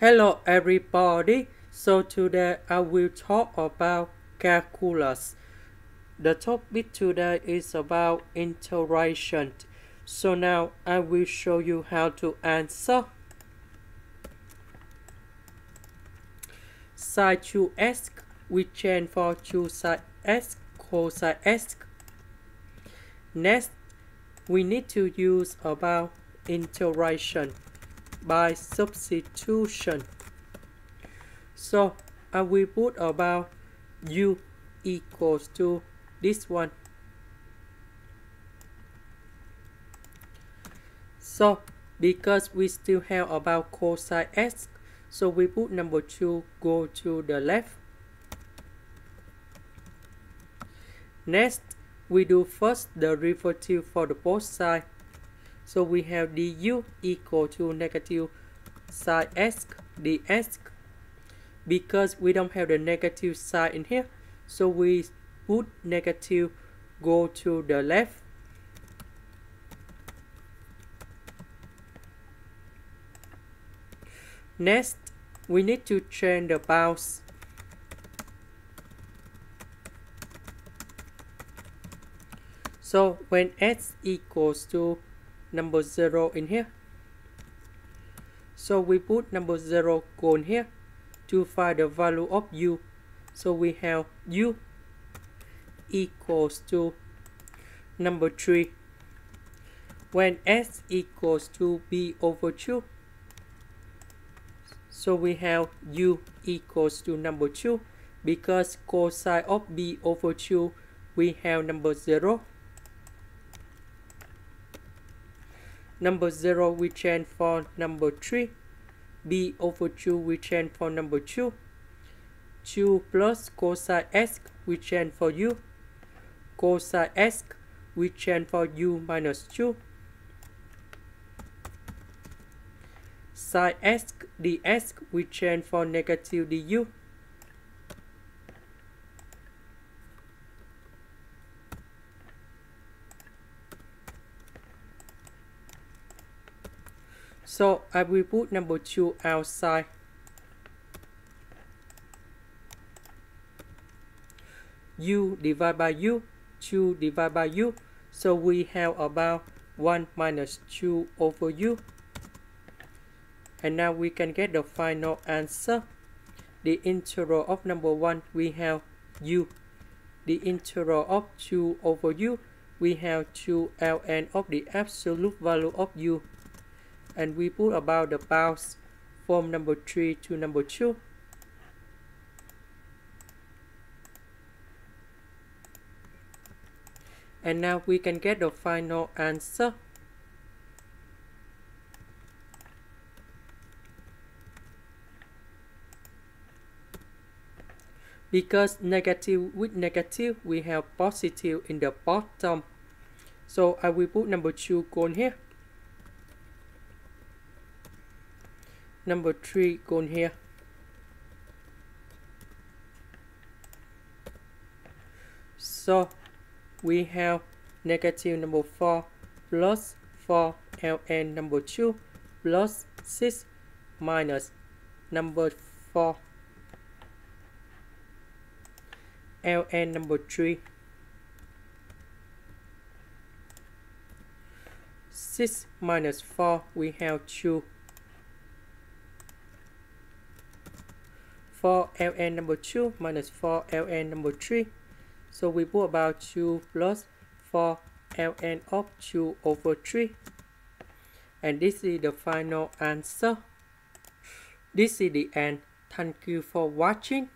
Hello everybody. So today I will talk about calculus. The topic today is about integration. So now I will show you how to answer. Sine 2x we change for 2 sine x cosine x. Next, we need to use about integration by substitution. So I will put about u equals to this one. So because we still have about cosine x, so we put number 2 go to the left. Next, we do first the derivative for the both side. So we have du equal to negative sine x dx. Because we don't have the negative sign in here, so we put negative go to the left. Next, we need to change the bounds So when x equals to number 0 in here, so we put number 0 going here to find the value of u. So we have u equals to number 3. When x equals to pi over 2, so we have u equals to number 2 because cosine of pi over 2 we have number 0 Number 0 we change for number 3. pi over 2 we change for number 2. 2 plus cosine x we change for u. Cosine x we change for u minus 2. Sine x dx we change for negative du. So I will put number 2 outside. u divided by u, 2 divided by u. So we have about 1 minus 2 over u. And now we can get the final answer. The integral of number 1 we have u. The integral of 2 over u we have 2 ln of the absolute value of u and we put about the bounds from number 3 to number 2 and now we can get the final answer. Because negative with negative we have positive in the bottom. So I will put number 2 going here number 3 going here. So we have negative number 4 plus 4 ln number 2 plus 6 minus number 4 ln number 3 6 minus 4 we have 2 4 ln number 2 minus 4 ln number 3. So we put about 2 plus 4 ln of 2 over 3. And this is the final answer. This is the end. Thank you for watching.